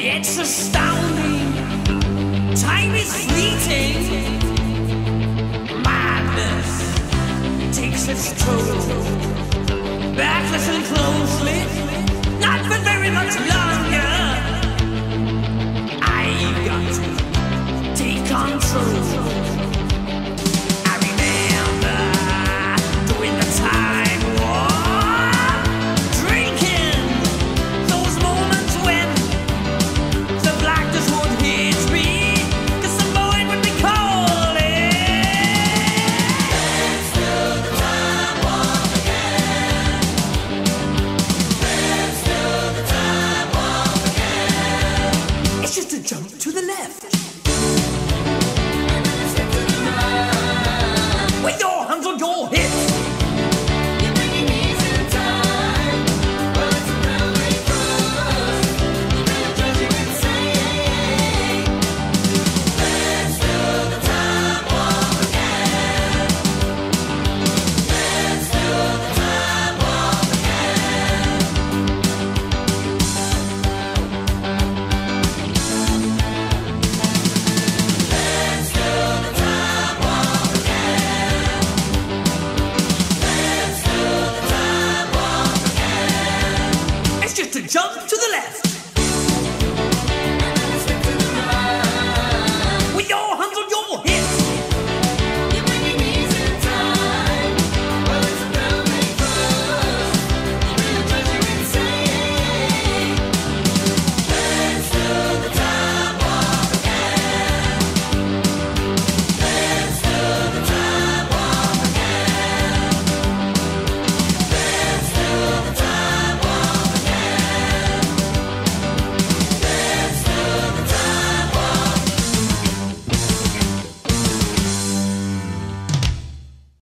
It's astounding. Time is fleeting. Madness takes its toll. Back, listen closely. Not for very much longer. I've got to take control. A jump to the left.